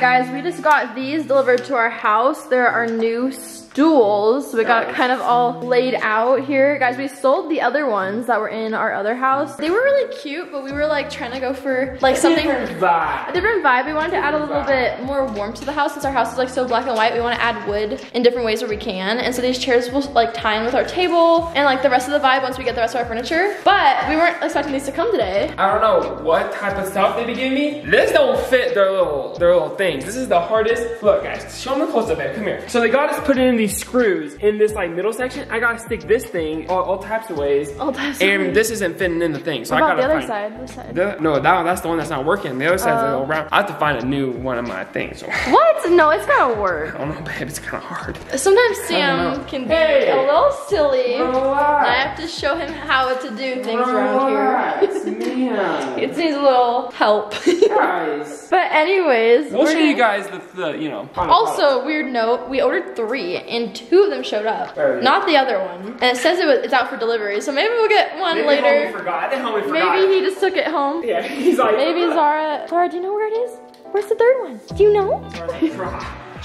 Guys, we just got these delivered to our house. There are new stools. We got kind of all laid out here. Guys, we sold the other ones that were in our other house. They were really cute, but we were like trying to go for like something Different vibe. a different vibe. We wanted to add a little bit more warmth to the house since our house is like so black and white. We want to add wood in different ways where we can. And so these chairs will like tie in with our table and like the rest of the vibe once we get the rest of our furniture. But we weren't expecting these to come today. I don't know what type of stuff they be giving me. This don't fit their little their little things. This is the hardest. Look, guys, show them the close up there. Come here. So they got us put in these screws in this like middle section. I gotta stick this thing all, all types of ways. All types of And ways. this isn't fitting in the thing. So What I gotta the other find. side? Which side? The, no, that that's the one that's not working. The other side's a Oh. little round. I have to find a new one of my things. So What? No, it's gotta work. don't know, babe. It's kind of hard. Sometimes. Sam can be Hey. a little silly. And I have to show him how to do things around Relax, here. man. it needs a little help. Guys. but anyways, We'll show you gonna- guys the, the you know. final Also, weird note, we ordered three and two of them showed up. Very Not the other one. And it says it was, it's out for delivery, so maybe we'll get one Maybe later. homie forgot. I forgot. Maybe he just took it home. Yeah, he's like. Maybe Zara. Zara, do you know where it is? Where's the third one? Do you know?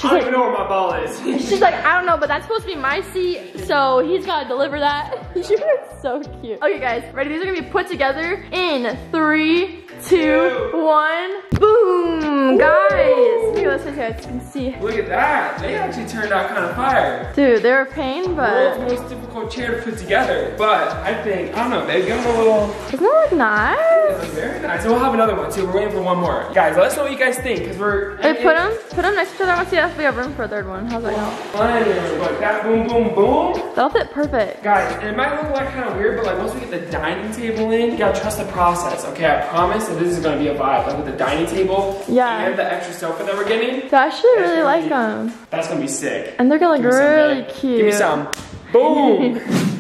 I don't even know where my ball is. She's like, I don't know, but that's supposed to be my seat, so he's gotta deliver that. you are so cute. Okay, guys, ready? These are gonna be put together in three, two, one, boom! Guys, look at this right you can see. Look at that. They actually turned out kind of fire. Dude, they're a pain, but. World's most difficult chair to put together. But I think, I don't know, they give them a little. doesn't that look nice? It's very nice. So we'll have another one too. We're waiting for one more. Guys, let us know what you guys think because we're. Hey, put them, put them next to each other. I want to see if we have room for a third one. How's that going? Fun. Like that, boom, boom, boom. That'll fit perfect. Guys, and it might look like kind of weird, but like once we get the dining table in, you gotta trust the process. Okay, I promise that this is gonna be a vibe. Like with the dining table Yeah. and the extra sofa that we're getting, I actually really like them. that's gonna be sick. And they're gonna look Give me some, really cute. Give me some. Boom.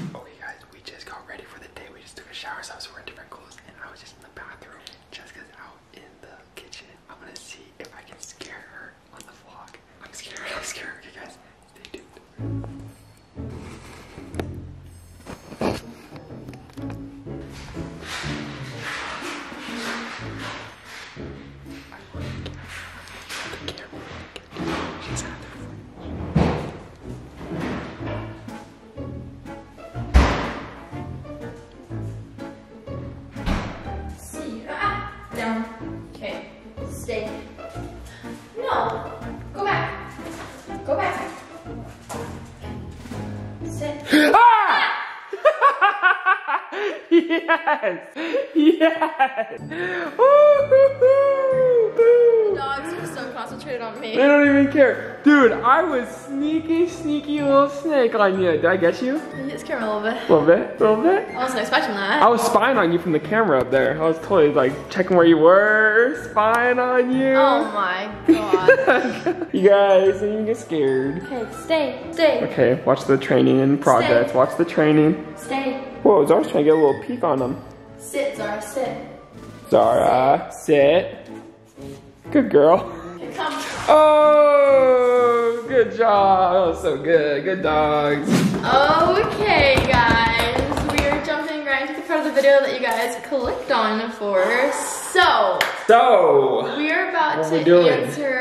The camera. She's out. See. Ah, down. Okay. Stay. No. Go back. Go back. Yes! Yes! I was sneaky, sneaky little snake on you. Did I get you? You just came a little bit. A little bit? A little bit? I wasn't expecting that. I was spying on you from the camera up there. I was totally like checking where you were, spying on you. Oh my god. you guys, you get scared. okay, stay. Stay. Okay, watch the training in progress. Stay. Watch the training. Stay. Whoa, Zara's trying to get a little peek on them. Sit, Zara, sit. Zara, sit. Good girl. Okay, come. Oh, good job. That was so good. Good dogs. Okay, guys. We are jumping right into the part of the video that you guys clicked on for. So, So, we are about to answer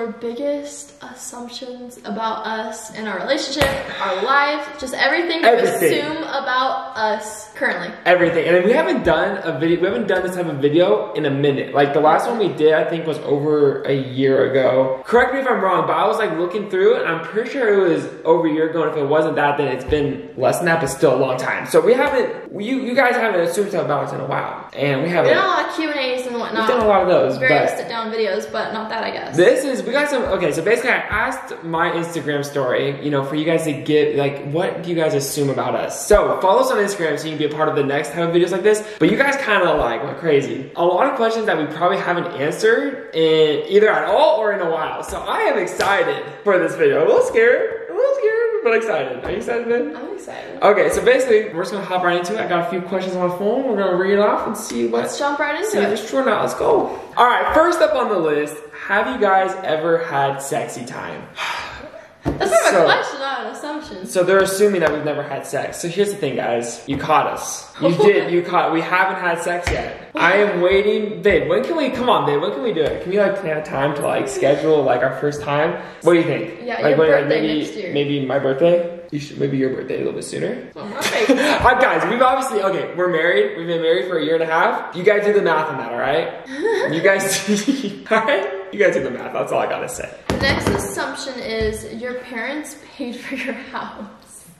your biggest assumptions about us and our relationship, our life, just everything you assume about us currently. everything. And we haven't done a video, we haven't done this type of video in a minute. Like the last one we did, I think was over a year ago. Correct me if I'm wrong, but I was like looking through it and I'm pretty sure it was over a year ago. And if it wasn't that, then it's been less than that, but still a long time. So we haven't, you, you guys haven't assumed stuff about us in a while. And we haven't. We haven't, done a lot of Q&As and whatnot. we've done a lot of those, Very sit-down videos, but not that, I guess. This is we got some okay. So basically, I asked my Instagram story, you know, for you guys to get like, what do you guys assume about us? So follow us on Instagram so you can be a part of the next type of videos like this. But you guys kind of like went crazy. A lot of questions that we probably haven't answered in either at all or in a while. So I am excited for this video. A little scared, a little scared, but excited. Are you excited, Ben? I'm excited. Okay, so basically, we're just gonna hop right into it. I got a few questions on my phone. We're gonna read it off and see what Let's jump right See into the it. straw now. Let's go. All right, first up on the list, have you guys ever had sexy time? That's not So- a question, not an assumption. So they're assuming that we've never had sex. So here's the thing, guys. You caught us. You did. You caught. We haven't had sex yet. I am waiting, babe. When can we? Come on, babe. When can we do it? Can we like plan a time to like schedule like our first time? What do you think? Yeah, like your when, like, birthday maybe next year. maybe my birthday. You should maybe your birthday a little bit sooner. Oh, Alright. Alright, uh, guys. We've obviously okay. We're married. We've been married for a year and a half. You guys do the math on that. All right. You guys. all right. You guys do the math. That's all I gotta say. The next assumption is your parents paid for your house.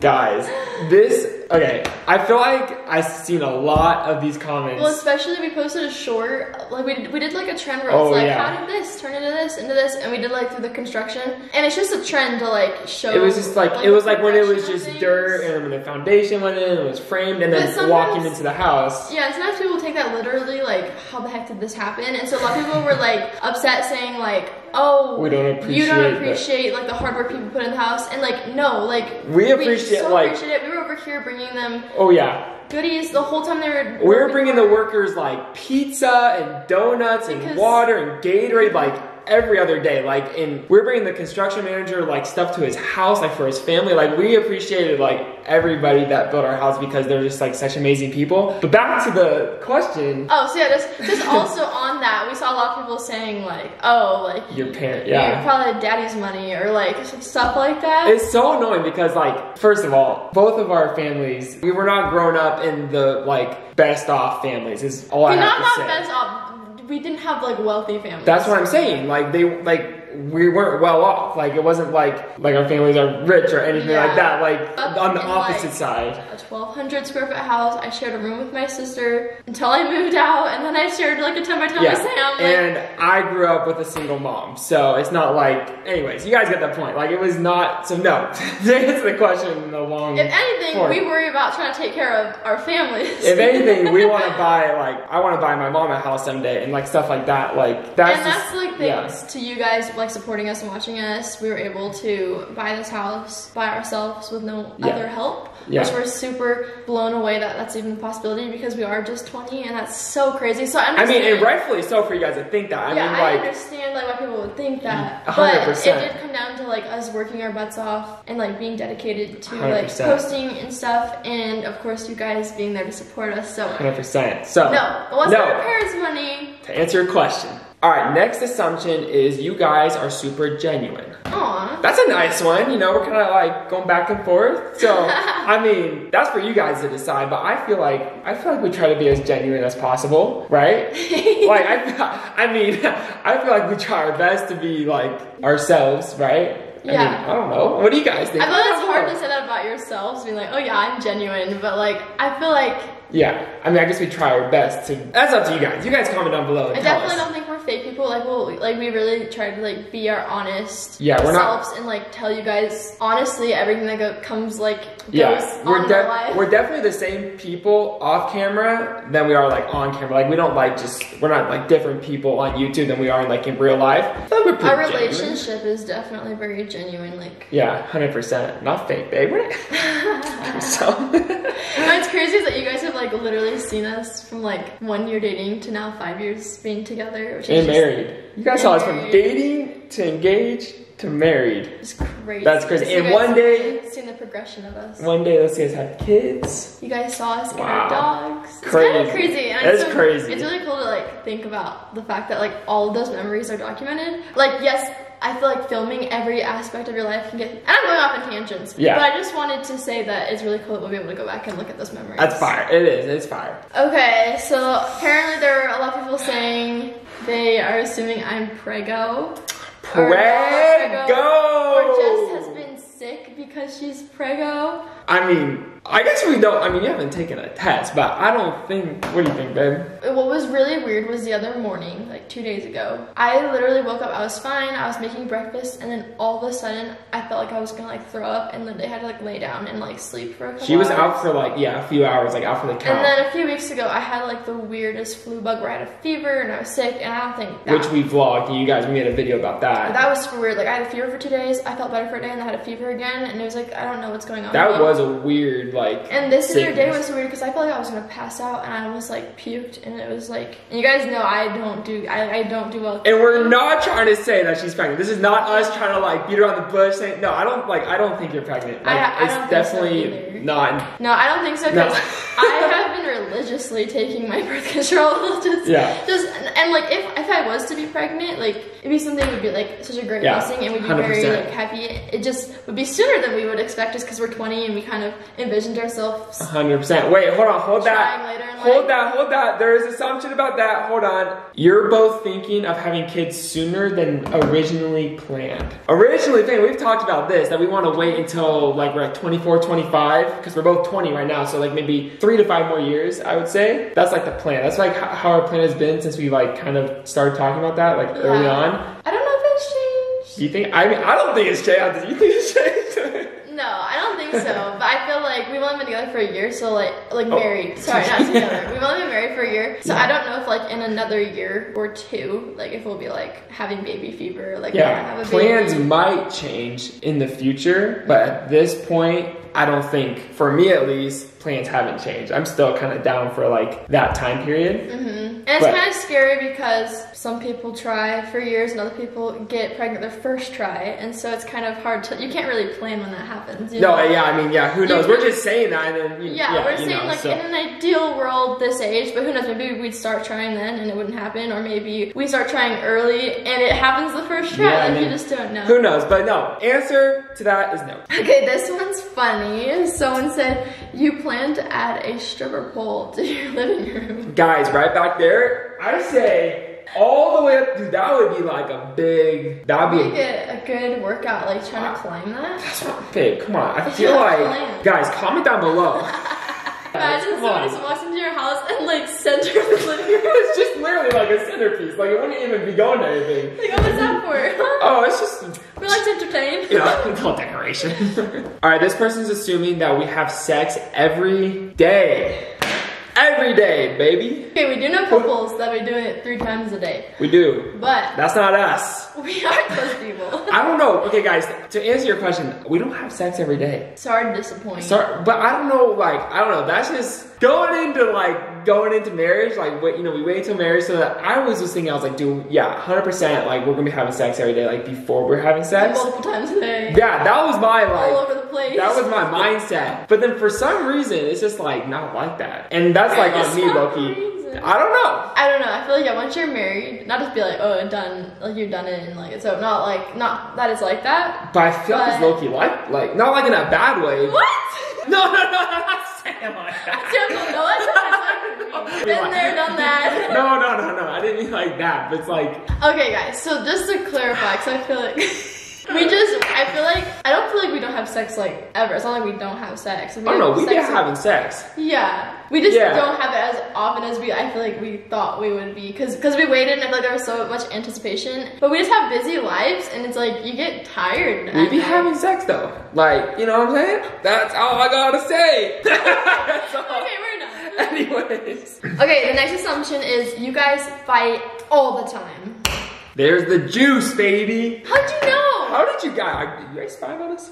Guys, this okay. I feel like I've seen a lot of these comments. Well, especially we posted a short, like we did, we did like a trend where Oh, it's like, yeah. how did this turn into this, into this, and we did like through the construction, and it's just a trend to like show. it was just like it was like when it was just things. dirt and when the foundation went in, and it was framed, and But then walking into the house. Yeah, and sometimes people take that literally, like, how the heck did this happen? And so a lot of people were like upset, saying like, "Oh, We don't you appreciate don't the- appreciate like the hard work people put in the house." And like, no, like We appreciate, so like- appreciate it. We were over here bringing them Oh yeah, goodies the whole time they were. we were bringing the workers like pizza and donuts and water and Gatorade like every other day. Like, and we are bringing the construction manager like stuff to his house, like for his family. Like, we appreciated like everybody that built our house because they're just like such amazing people. But back to the question. Oh, so yeah, just, just also on that, we saw a lot of people saying like, "Oh, like Your parent, you yeah. probably daddy's money or like stuff like that." It's so annoying because, like, first of all, both of our families, we were not grown up in the like best off families. Is all I We're have not to not say. best off. We didn't have like wealthy families. That's what I'm saying. Like they like we weren't well off. Like it wasn't like like our families are rich or anything Yeah. like that. Like Up on the opposite like, side. a 1200 square foot house. I shared a room with my sister until I moved out, and then I shared like a 10 by 10 with Sam. Like, and I grew up with a single mom, so it's not like. Anyways, you guys get the point. Like it was not. So no, to answer the question in the long. if anything, form. we worry about trying to take care of our families. If anything, we want to buy like I want to buy my mom a house someday and like stuff like that. Like that's and just, that's like yeah. to you guys like supporting us and watching us. We were able to buy this house by ourselves with no Yeah. other help. Yeah. Which we're super blown away that that's even a possibility because we are just 20 and that's so crazy. So I I mean, and rightfully so for you guys to think that. I yeah, mean, I understand like why people would think that, mm, A hundred but it did come down to like us working our butts off and like being dedicated to like 100%. posting and stuff, and of course you guys being there to support us. So hundred percent. So no, it wasn't no. our parents' money. To answer your question. All right, next assumption is you guys are super genuine. Aw. That's a nice one. You know, we're kind of like going back and forth. So, I mean, that's for you guys to decide. But I feel like I feel like we try to be as genuine as possible, right? like I, I mean, I feel like we try our best to be like ourselves, right? I mean, Yeah. I don't know. What do you guys think? I feel like it's hard to say that about yourselves, being like, oh yeah, I'm genuine, but like I feel like Yeah, I mean, I guess we try our best to. That's up to you guys. You guys comment down below. I definitely us. don't think fake people. Like, well, like we really try to like be our honest Yeah, we're not- selves and like tell you guys honestly everything that go- comes like Yeah, we're on de- we're definitely the same people off camera than we are like on camera. Like we don't like just we're not like different people on YouTube than we are like in real life. I feel we're pretty our genuine. relationship is definitely very genuine. Like, Yeah, hundred percent, not fake, babe. So what's crazy is that you guys have like literally seen us from like one year dating to now five years being together, which is and married. You guys saw us from dating to engaged to married. just crazy. That's crazy. And one day- seen the progression of us. One day, let's see us have kids. You guys saw us get Wow. our dogs. It's Crazy. kind of crazy. That's so crazy. It's really cool to like think about the fact that like all of those memories are documented. Like yes, I feel like filming every aspect of your life can get. And I'm going off in tangents. Yeah. But I just wanted to say that it's really cool that we'll be able to go back and look at those memories. That's fire. It is. It's fire. Okay, so apparently there are a lot of people saying they are assuming I'm prego. Or Prego. Or Jess has been sick because she's prego. I mean, I guess we don't. I mean, you haven't taken a test, but I don't think. What do you think, babe? What was really weird was the other morning, like two days ago, I literally woke up, I was fine, I was making breakfast, and then all of a sudden, I felt like I was gonna like throw up, and then they had to like lay down and like sleep for a couple She was hours. out for like yeah, a few hours, like out for the count, And then a few weeks ago, I had like the weirdest flu bug where I had a fever and I was sick, and I don't think that, which we vlogged. You guys, made a video about that. that was super weird. Like I had a fever for two days, I felt better for a day, and I had a fever again, and it was like I don't know what's going on. That was a weird like. And this other day sickness. was so weird because I felt like I was gonna pass out and I almost like puked and it was like you guys know I don't do I, I don't do well. And we're not trying to say that she's pregnant. This is not us trying to like beat around the bush saying no. I don't like. I don't think you're pregnant. Like, I- I it's so definitely either. not. No, I don't think so No. I religiously taking my birth control. just, Yeah. Just and, like if if I was to be pregnant, like it'd be something that would be like such a great Yeah, blessing and we'd be very 100%. like happy. It just would be sooner than we would expect just because we're 20 and we kind of envisioned ourselves. Hundred percent. Wait, hold on, hold that. Hold that, hold that. There is assumption about that. Hold on. You're both thinking of having kids sooner than originally planned. Originally planned, we've talked about this, that we want to wait until like we're at 24, 25, because we're both 20 right now, so like maybe three to five more years, I would say. That's like the plan. That's like how our plan has been since we like kind of started talking about that, like early on. I don't know if it's changed. Do you think, I mean, I don't think it's changed. Do you think it's changed? No, I don't think so. but I feel like we've only been together for a year, so like like Oh. married. Sorry, not together. We've only been married for a year, so I don't know if like in another year or two, like if we'll be like having baby fever, like Yeah, have a plans baby. might change in the future, but at this point, I don't think, for me at least, plans haven't changed. I'm still kind of down for like that time period. Mhm. And it's kind of scary because some people try for years and other people get pregnant their first try, and so it's kind of hard to. You can't really plan when that happens. You No, know? yeah, I mean, yeah, who knows? You- We're just saying that, and then you, Yeah, yeah, we're saying know, like so. in an ideal world this age, but who knows? Maybe we'd start trying then and it wouldn't happen, or maybe we start trying early and it happens the first try. Yeah, like and you just don't know. Who knows? But no, answer to that is no. Okay, this one's funny. Someone said you plan to add a stripper pole to your living room. Guys, right back there, I say all the way up, dude, that would be like a big, that would be a a good workout, like trying to climb that. That's not big, come on. I feel like, guys, comment down below. Imagine someone on. just walks into your house and like center the living room. It's just literally like a centerpiece. Like it wouldn't even be going to anything. Like, what was that for? Oh, it's just we like to entertain. you know, little decoration. All right, this person's assuming that we have sex every day. Every day, baby. Okay, we do know couples that be doing it three times a day, We do. but That's not us. we are those people. I don't know. Okay, guys, to answer your question, we don't have sex every day. Sorry to disappoint. Sorry, but I don't know. Like, I don't know. That's just going into like going into marriage. Like, wait, you know, we wait till marriage. So that I was just thinking, I was like, dude, yeah, hundred percent. Like, we're gonna be having sex every day. Like before we're having sex. multiple times a day. Yeah, that was my like. all over the place. That was my mindset. But then for some reason, it's just like not like that. And that's like on me, Loki. I don't know. I don't know. I feel like yeah, once you're married, not just be like, oh, done, like you've done it, and like so, not like not that it's like that. But I feel like it's But- Loki like like not like in a bad way. What? No, no, no, I'm saying like that. Don't know. That's what like. Been there, done that. No, no, no, no. I didn't mean like that. But it's like Okay, guys. So just to clarify, because I feel like we just, I feel like I don't feel like we don't have sex like ever. It's not like we don't have sex. We I don't know. We've been having sex. Yeah, we just Yeah. don't have it as often as we. I feel like we thought we would be, because because we waited and I feel like there was so much anticipation. But we just have busy lives, and it's like you get tired. We be having sex though. Like, you know what I'm saying? That's all I gotta say. That's all. Okay, we're done. Anyways. Okay, the next assumption is you guys fight all the time. There's the juice, baby. How'd you know? How did you guys? You guys spying on us?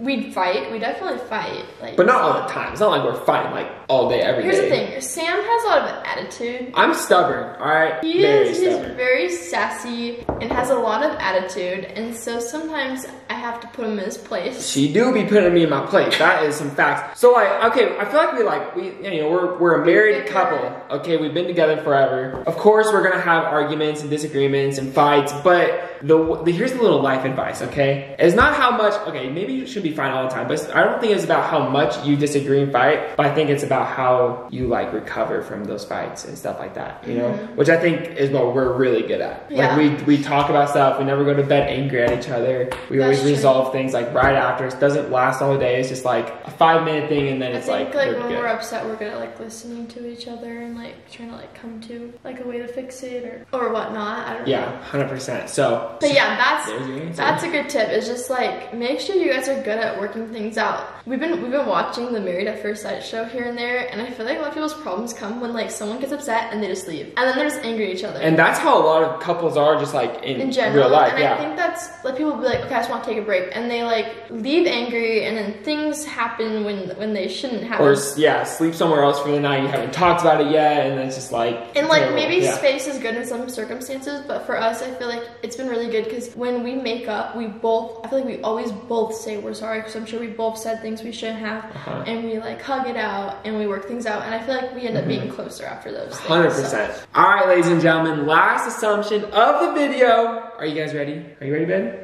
We'd fight. We definitely fight. Like, But not all the time. It's not like we're fighting like all day, every day. Here's the thing. Sam has a lot of attitude. I'm stubborn, alright? He Very is. He's very sassy and has a lot of attitude, and so sometimes I have to put him in his place. She do be putting me in my place. That is some facts. So like, okay, I feel like we like we you know we're we're a married couple. Okay, we've been together forever. Of course, we're gonna have arguments and disagreements and fights. But the, the here's a little life advice. Okay, it's not how much. Okay, maybe you should be fine all the time, but I don't think it's about how much you disagree and fight. But I think it's about how you like recover from those fights and stuff like that. You know, which I think is what we're really good at. Mm-hmm. Yeah. Like we we talk about stuff. We never go to bed angry at each other. We That's always true. resolve things like right after. It doesn't last all day. It's just like a five minute thing, and then I it's think like, like, when good. we're upset, we're good at like listening to each other and like trying to like come to like a way to fix it or or whatnot. I don't know. yeah, hundred percent. So So, But yeah, that's There's your answer. that's a good tip. It's just like make sure you guys are good at working things out. We've been we've been watching the Married at First Sight show here and there, and I feel like a lot of people's problems come when like someone gets upset and they just leave, and then they're just angry at each other. and that's how a lot of couples are, just like in, in general, real life. and yeah. I think that's like people be like, okay, I just want to take a break, and they like leave angry, and then things happen when when they shouldn't happen. or yeah, sleep somewhere else for the night. You haven't talked about it yet, and it's just like And like terrible. maybe yeah. space is good in some circumstances, but for us, I feel like it's been really good because when we make up, we both, I feel like we always both say we're sorry because I'm sure we both said things we shouldn't have, Uh-huh. and we like hug it out and we work things out, and I feel like we end up being closer after those. Things, Mm-hmm. Hundred so. percent. All right, ladies and gentlemen, last assumption of the video. Are you guys ready? Are you ready, Ben?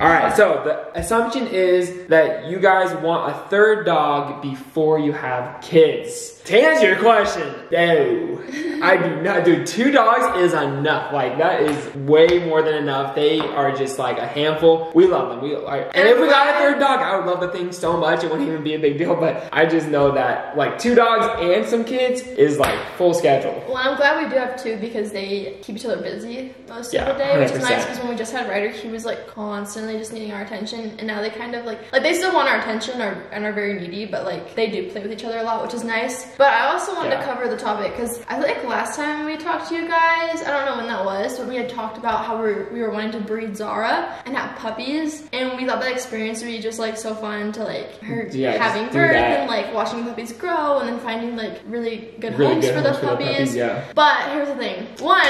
All right. So the assumption is that you guys want a third dog before you have kids. To answer your question, no, I do not. Dude, two dogs is enough. Like that is way more than enough. They are just like a handful. We love them. We like, and if we got a third dog, I would love the thing so much it wouldn't even be a big deal. But I just know that like two dogs and some kids is like full schedule. Well, I'm glad we do have two because they keep each other busy most Yeah, of the day, which is 100%. nice because when we just had Ryder, he was like constantly just needing our attention, and now they kind of like like they still want our attention or, and are very needy, but like they do play with each other a lot, which is nice. But I also wanted Yeah. to cover the topic because I think last time we talked to you guys, I don't know when that was, but we had talked about how we were, we were wanting to breed Zara and have puppies, and we thought that experience would be just like so fun to like her mm, Yeah, having birth and like watching puppies grow and then finding like really good Really homes good for the homes for puppies. puppies, yeah. But here's the thing. One,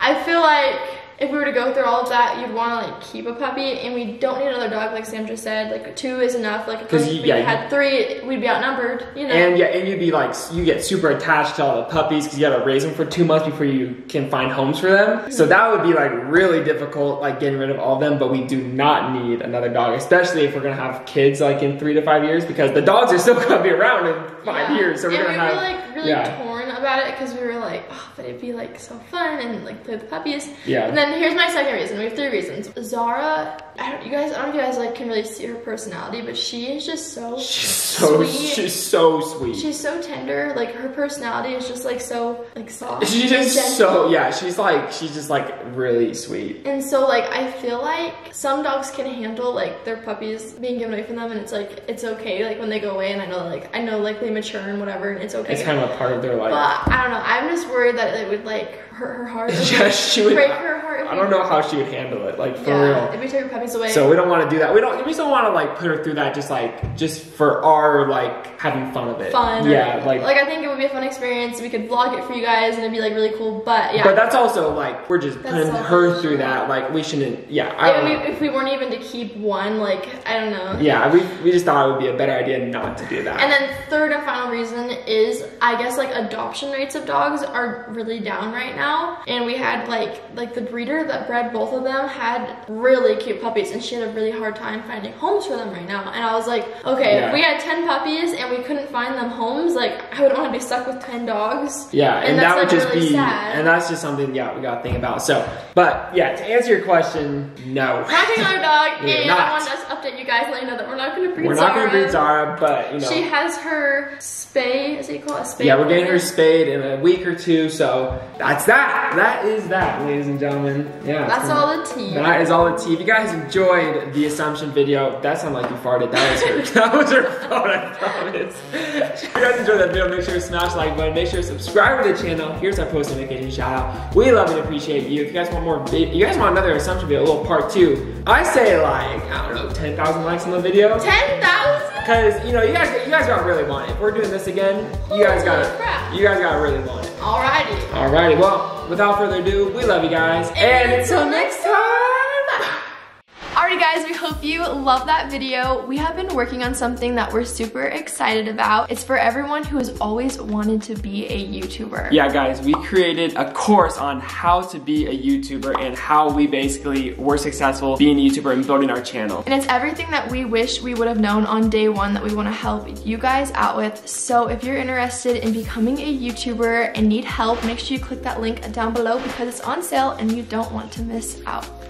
I feel like if we were to go through all of that, you'd want to like keep a puppy, and we don't need another dog, like Sam just said. Like two is enough. Like if we yeah, had three, we'd be outnumbered. You know. And yeah, and you'd be like, you get super attached to all the puppies because you gotta raise them for two months before you can find homes for them. So that would be like really difficult, like getting rid of all of them. But we do not need another dog, especially if we're gonna have kids like in three to five years, because the dogs are still gonna be around in five Yeah. years. So we're and gonna we have like really yeah. torn about it because we were like, oh, but it'd be like so fun and like play with the puppies. Yeah. And then here's my second reason. We have three reasons. Zara, I don't, you guys, I don't know if you guys like can really see her personality, but she is just so She's so sweet. she's so sweet. She's so tender. Like her personality is just like so like soft. She's just so yeah. She's like she's just like really sweet. And so like I feel like some dogs can handle like their puppies being given away from them and it's like it's okay like when they go away and I know like I know like they mature and whatever and it's okay. It's kind of a part of their life. but I don't know. I'm just worried that it would like hurt her heart. Yeah, she would- break her if I don't know how she would handle it. Like for yeah, real. if we take her puppies away. So we don't want to do that. We don't. We just don't want to like put her through that. Just like just for our like having fun of it. fun. or- Yeah. Like. like I think it would be a fun experience. We could vlog it for you guys and it'd be like really cool. But yeah. But that's also like we're just That's putting her through that. Like we shouldn't. Yeah. I Yeah, we, know. if we weren't even to keep one, like I don't know. Yeah. We we just thought it would be a better idea not to do that. And then third and final reason is I guess like adoption rates of dogs are really down right now. And we had like like the breeder that bred both of them had really cute puppies and she had a really hard time finding homes for them right now. And I was like, okay, Yeah. if we had 10 puppies and we couldn't find them homes, like I wouldn't want to be stuck with 10 dogs. Yeah, and, that's, that would just really be, sad. and that's just something, yeah, we gotta think about. So, but yeah, to answer your question, no. We're not dog, and not. I wanted us to update you guys, let you know that we're not going to breed We're Zara. not gonna breed Zara, but you know, She has her spay, is it called a spay? yeah, we're getting her spayed in a week or two. So that's that. That is that, ladies and gentlemen. Yeah, That's all the tea. That is all the tea. If you guys enjoyed the assumption video, that sounded like you farted. That was her. that was her phone. I promise. If you guys enjoyed that video, make sure to smash the like button. Make sure to subscribe to the channel. Here's our post notification shout out. We love and appreciate you. If you guys want more, you guys want another assumption video, a little part two. I say like I don't know, 10,000 likes on the video. 10,000? Cause you know you guys you guys gotta really want it. If we're doing this again, you guys gotta crap. you guys gotta really want it. Alrighty. Alrighty, well, without further ado, we love you guys. And, until next time. Alrighty guys, we hope you love that video. We have been working on something that we're super excited about. It's for everyone who has always wanted to be a YouTuber. Yeah, guys, we created a course on how to be a YouTuber and how we basically were successful being a YouTuber and building our channel. And it's everything that we wish we would have known on day one that we want to help you guys out with. So if you're interested in becoming a YouTuber and need help, make sure you click that link down below because it's on sale and you don't want to miss out.